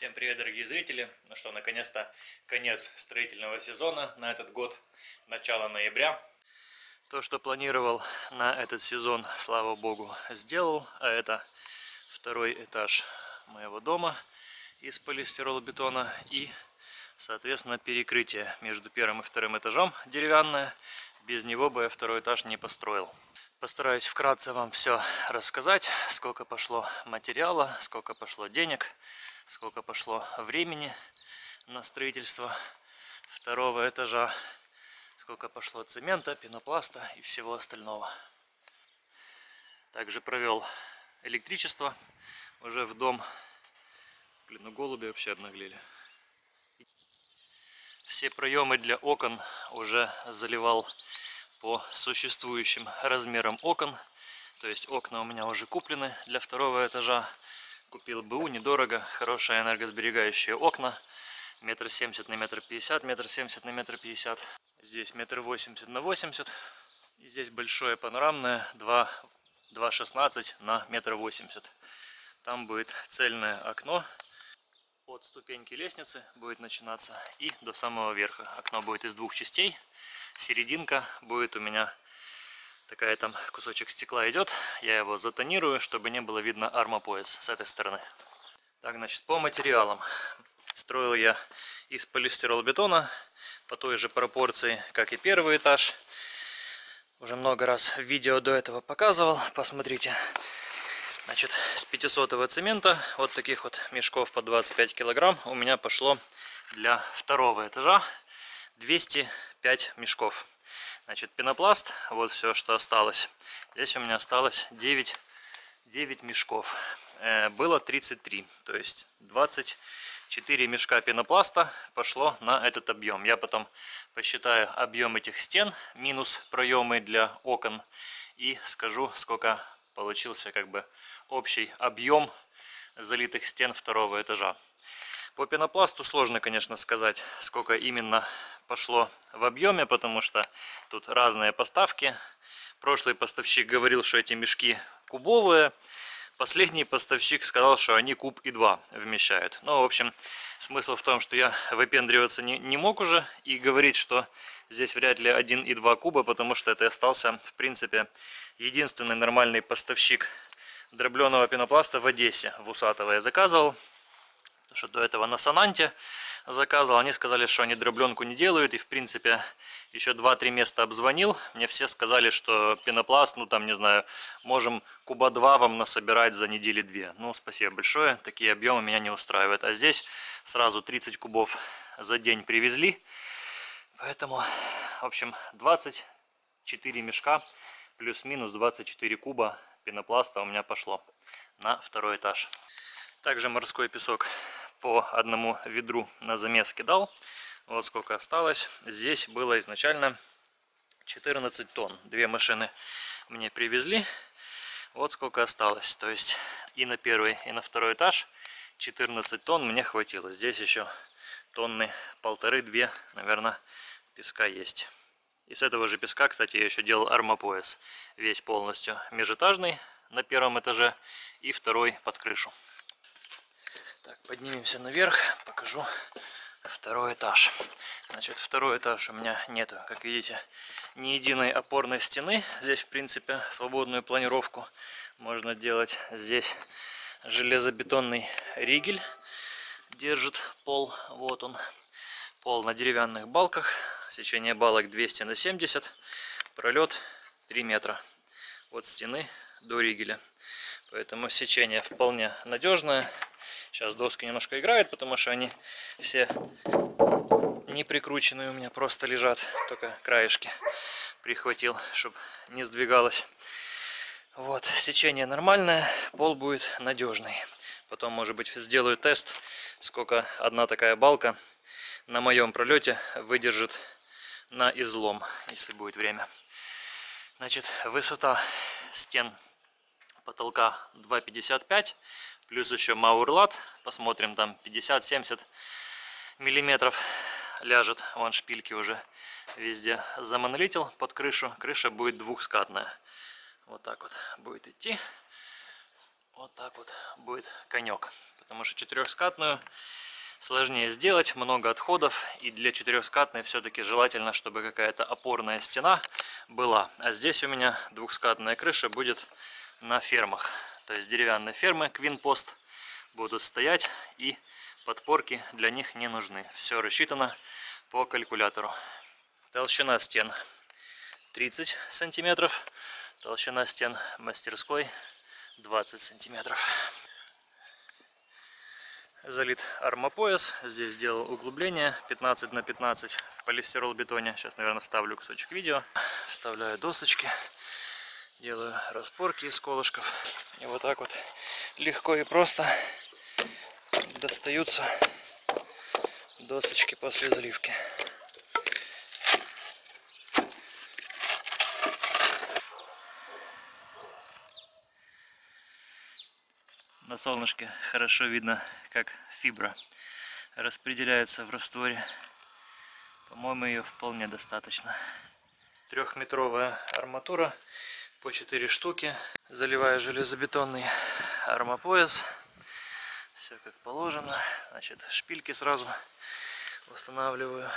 Всем привет, дорогие зрители! Ну что, наконец-то конец строительного сезона на этот год, начало ноября. То, что планировал на этот сезон, слава богу, сделал. А это второй этаж моего дома из полистиролбетона и, соответственно, перекрытие между первым и вторым этажом деревянное. Без него бы я второй этаж не построил. Постараюсь вкратце вам все рассказать, сколько пошло материала, сколько пошло денег, сколько пошло времени на строительство второго этажа, сколько пошло цемента, пенопласта и всего остального. Также провел электричество уже в дом. Блин, ну голуби вообще обнаглели. Все проемы для окон уже заливал по существующим размерам окон. То есть окна у меня уже куплены для второго этажа. Купил БУ, недорого, хорошие энергосберегающие окна. Метр семьдесят на метр пятьдесят, метр семьдесят на метр пятьдесят. Здесь метр восемьдесят на восемьдесят. И здесь большое панорамное, 2,16 на метр восемьдесят. Там будет цельное окно. От ступеньки лестницы будет начинаться и до самого верха. Окно будет из двух частей. Серединка будет у меня Такая там кусочек стекла идет. Я его затонирую, чтобы не было видно армопояс с этой стороны. Так, значит, по материалам. Строил я из полистиролбетона по той же пропорции, как и первый этаж. Уже много раз видео до этого показывал. Посмотрите. Значит, с 500 цемента, вот таких вот мешков по 25 килограмм, у меня пошло для второго этажа 205 мешков. Значит, пенопласт, вот все, что осталось. Здесь у меня осталось 9, 9 мешков. Э, было 33, то есть 24 мешка пенопласта пошло на этот объем. Я потом посчитаю объем этих стен, минус проемы для окон, и скажу, сколько получился как бы общий объем залитых стен второго этажа. По пенопласту сложно, конечно, сказать, сколько именно пошло в объеме, потому что тут разные поставки. Прошлый поставщик говорил, что эти мешки кубовые. Последний поставщик сказал, что они куб и два вмещают. Ну, в общем, смысл в том, что я выпендриваться не, не мог уже и говорить, что здесь вряд ли 1 и 2 куба, потому что это остался, в принципе, единственный нормальный поставщик дробленого пенопласта в Одессе. В Усатово я заказывал, потому что до этого на Сананте заказывал. Они сказали, что они дробленку не делают. И, в принципе, еще 2-3 места обзвонил. Мне все сказали, что пенопласт, ну, там, не знаю, можем куба 2 вам насобирать за недели 2. Ну, спасибо большое. Такие объемы меня не устраивают. А здесь сразу 30 кубов за день привезли. Поэтому, в общем, 24 мешка плюс-минус 24 куба пенопласта у меня пошло на второй этаж. Также морской песок по одному ведру на замес кидал. Вот сколько осталось. Здесь было изначально 14 тонн. Две машины мне привезли. Вот сколько осталось. То есть и на первый, и на второй этаж 14 тонн мне хватило. Здесь еще тонны полторы-две, наверное, песка есть. И с этого же песка, кстати, я еще делал армопояс. Весь полностью межэтажный на первом этаже и второй под крышу. Так, поднимемся наверх, покажу второй этаж. Значит, второй этаж у меня нету, как видите, ни единой опорной стены. Здесь, в принципе, свободную планировку можно делать. Здесь железобетонный ригель держит пол. Вот он. Пол на деревянных балках. Сечение балок 200 на 70. Пролет 3 метра от стены до ригеля. Поэтому сечение вполне надежное. Сейчас доски немножко играют, потому что они все не прикрученные у меня, просто лежат, только краешки прихватил, чтобы не сдвигалось. Вот, сечение нормальное, пол будет надежный. Потом, может быть, сделаю тест, сколько одна такая балка на моем пролете выдержит на излом, если будет время. Значит, высота стен потолка 2,55 Плюс еще маурлат. Посмотрим, там 50-70 миллиметров ляжет. Вон шпильки уже везде замонолитил под крышу. Крыша будет двухскатная. Вот так вот будет идти. вот так вот будет конек. Потому что четырехскатную сложнее сделать, много отходов. И для четырехскатной все-таки желательно, чтобы какая-то опорная стена была. А здесь у меня двухскатная крыша будет на фермах. То есть деревянные фермы, квинпост будут стоять и подпорки для них не нужны. Все рассчитано по калькулятору. Толщина стен 30 сантиметров. Толщина стен мастерской 20 сантиметров. Залит армопояс. Здесь сделал углубление 15 на 15 в полистирол бетоне. Сейчас, наверное, вставлю кусочек видео. Вставляю досочки. Делаю распорки из колышков. И вот так вот легко и просто достаются досочки после заливки. На солнышке хорошо видно, как фибра распределяется в растворе. По-моему, ее вполне достаточно. Трехметровая арматура по 4 штуки. Заливаю железобетонный армопояс. Все как положено. Значит, шпильки сразу устанавливаю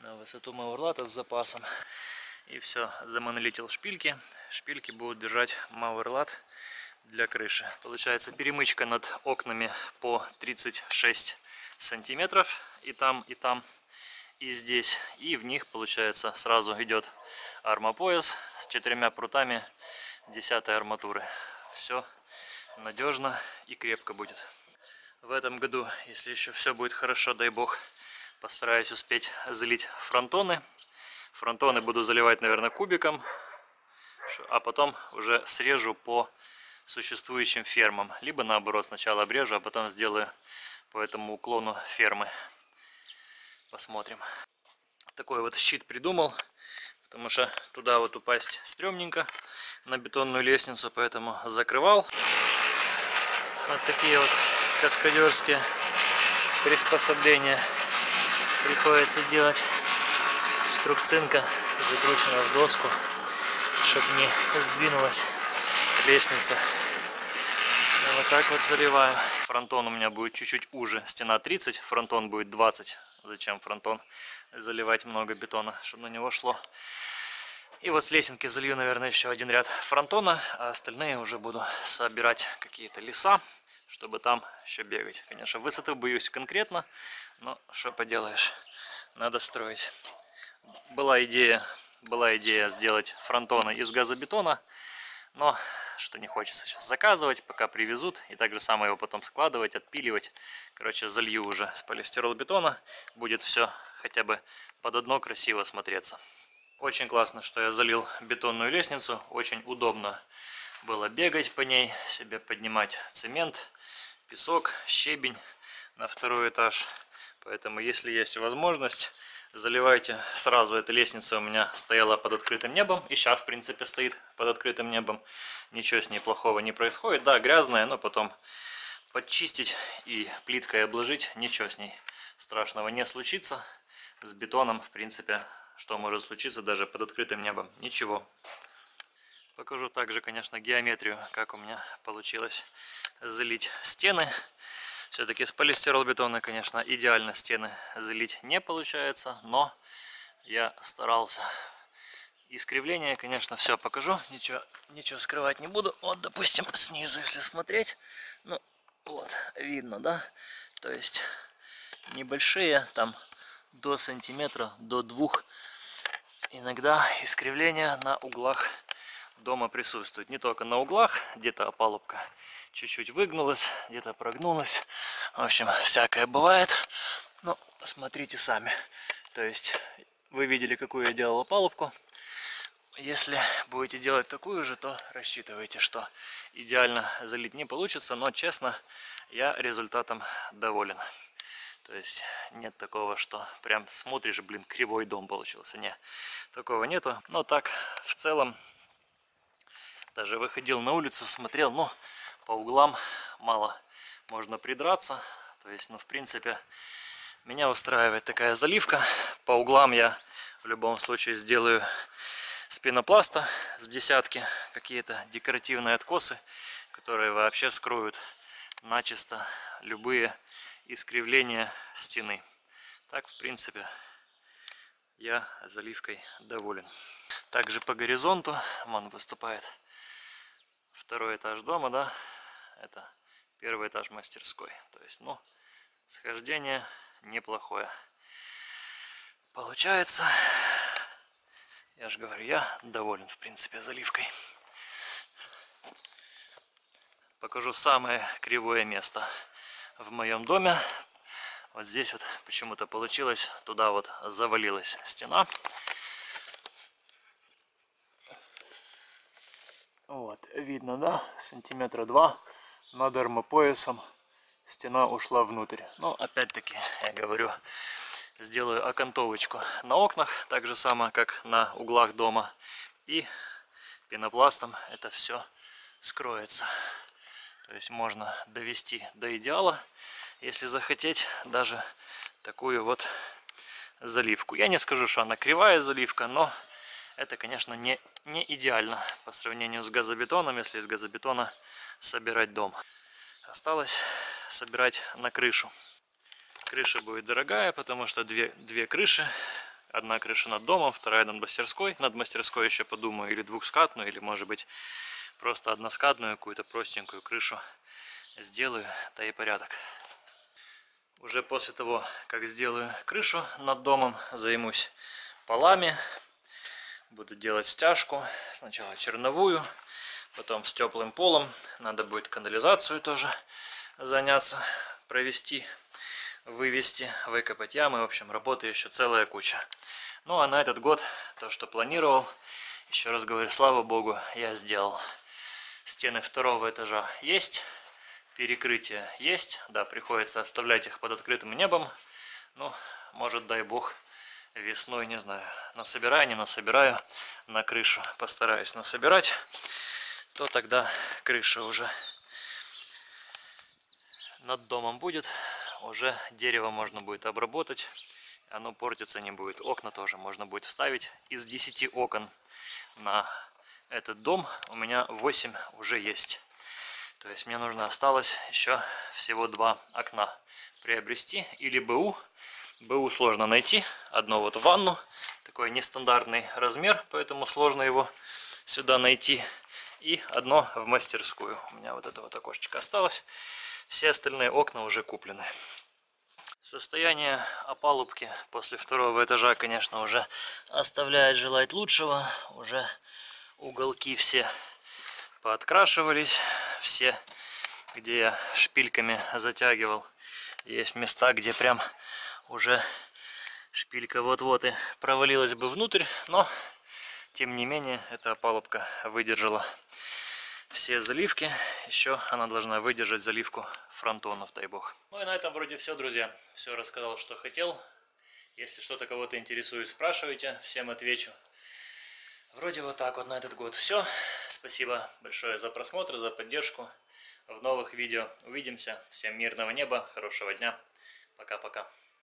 на высоту мауэрлата с запасом. И все, замонолитил шпильки. Шпильки будут держать мауэрлат для крыши. Получается перемычка над окнами по 36 сантиметров и там, и там, и здесь. И в них, получается, сразу идет армопояс с четырьмя прутами 10 арматуры. Все надежно и крепко будет. В этом году, если еще все будет хорошо, дай бог, постараюсь успеть залить фронтоны. Фронтоны буду заливать, наверное, кубиком, а потом уже срежу по существующим фермам. Либо наоборот, сначала обрежу, а потом сделаю по этому уклону фермы. Посмотрим. Такой вот щит придумал, потому что туда вот упасть стрёмненько на бетонную лестницу, поэтому закрывал. Вот такие вот каскадерские приспособления приходится делать. Струбцинка закручена в доску, чтобы не сдвинулась лестница. Вот так вот заливаю. Фронтон у меня будет чуть-чуть уже. Стена 30, фронтон будет 20. Зачем фронтон заливать много бетона, чтобы на него шло. И вот с лесенки залью, наверное, еще один ряд фронтона, а остальные уже буду собирать какие-то леса, чтобы там еще бегать. Конечно, высоты боюсь конкретно, но что поделаешь, надо строить. Была идея, была идея сделать фронтоны из газобетона, но что не хочется сейчас заказывать, пока привезут. И так же самое его потом складывать, отпиливать. Короче, залью уже с полистиролбетона. Будет все хотя бы под одно красиво смотреться. Очень классно, что я залил бетонную лестницу. Очень удобно было бегать по ней, себе поднимать цемент, песок, щебень на второй этаж. Поэтому, если есть возможность, заливайте сразу. Эта лестница у меня стояла под открытым небом. И сейчас, в принципе, стоит под открытым небом. Ничего с ней плохого не происходит. Да, грязная, но потом подчистить и плиткой обложить, ничего с ней страшного не случится. С бетоном, в принципе, что может случиться даже под открытым небом? Ничего. Покажу также, конечно, геометрию, как у меня получилось залить стены. Все-таки с полистиролбетона, конечно, идеально стены залить не получается, но я старался. Искривление, конечно, все покажу, ничего, ничего скрывать не буду. Вот, допустим, снизу, если смотреть, ну, вот, видно, да? То есть небольшие, там, до сантиметра, до двух. Иногда искривление на углах дома присутствует. Не только на углах, где-то опалубка чуть-чуть выгнулась, где-то прогнулась. В общем, всякое бывает. Ну, смотрите сами. То есть, вы видели, какую я делал опалубку. Если будете делать такую же, то рассчитывайте, что идеально залить не получится, но честно, я результатом доволен. То есть нет такого, что прям смотришь, блин, кривой дом получился. Не, такого нету. Но так, в целом, даже выходил на улицу, смотрел, ну, по углам мало можно придраться. То есть, ну, в принципе, меня устраивает такая заливка. По углам я в любом случае сделаю с пенопласта с десятки какие-то декоративные откосы которые вообще скроют начисто любые искривления стены. Так, в принципе, я заливкой доволен. Также по горизонту, он выступает второй этаж дома, да, это первый этаж мастерской. То есть, ну, схождение неплохое. Получается, я же говорю, я доволен, в принципе, заливкой. Покажу самое кривое место в моем доме. Вот здесь вот почему-то получилось, туда вот завалилась стена. Вот, видно, да, сантиметра два над армопоясом стена ушла внутрь. Но опять-таки, я говорю, сделаю окантовочку на окнах, так же само, как на углах дома. И пенопластом это все скроется. То есть можно довести до идеала если захотеть, даже такую вот заливку. Я не скажу, что она кривая заливка, но это, конечно, не, не идеально по сравнению с газобетоном, если из газобетона собирать дом. Осталось собирать на крышу. Крыша будет дорогая, потому что две, две крыши. Одна крыша над домом, вторая над мастерской. Над мастерской еще подумаю, или двухскатную, или, может быть, просто односкатную, какую-то простенькую крышу сделаю, да и порядок. Уже после того, как сделаю крышу над домом, займусь полами. Буду делать стяжку. Сначала черновую, потом с теплым полом. Надо будет канализацию тоже заняться, провести, вывести, выкопать ямы. В общем, работы еще целая куча. Ну а на этот год то, что планировал, еще раз говорю, слава богу, я сделал. Стены второго этажа есть перекрытие есть. Да, приходится оставлять их под открытым небом. Ну, может, дай бог, весной, не знаю, насобираю, не насобираю на крышу. Постараюсь насобирать. То тогда крыша уже над домом будет. Уже дерево можно будет обработать. Оно портиться не будет. Окна тоже можно будет вставить. Из 10 окон на этот дом у меня 8 уже есть. То есть мне нужно осталось еще всего два окна приобрести. Или БУ. БУ сложно найти. Одно вот ванну. Такой нестандартный размер, поэтому сложно его сюда найти. И одно в мастерскую. У меня вот это вот окошечко осталось. Все остальные окна уже куплены. Состояние опалубки после второго этажа, конечно, уже оставляет желать лучшего. Уже уголки все пооткрашивались все, где я шпильками затягивал. Есть места, где прям уже шпилька вот-вот и провалилась бы внутрь, но тем не менее эта опалубка выдержала все заливки. Еще она должна выдержать заливку фронтонов, дай бог. Ну и на этом вроде все, друзья. Все рассказал, что хотел. Если что-то кого-то интересует, спрашивайте, всем отвечу. Вроде вот так вот на этот год все. Спасибо большое за просмотр, за поддержку. В новых видео увидимся. Всем мирного неба, хорошего дня. Пока-пока.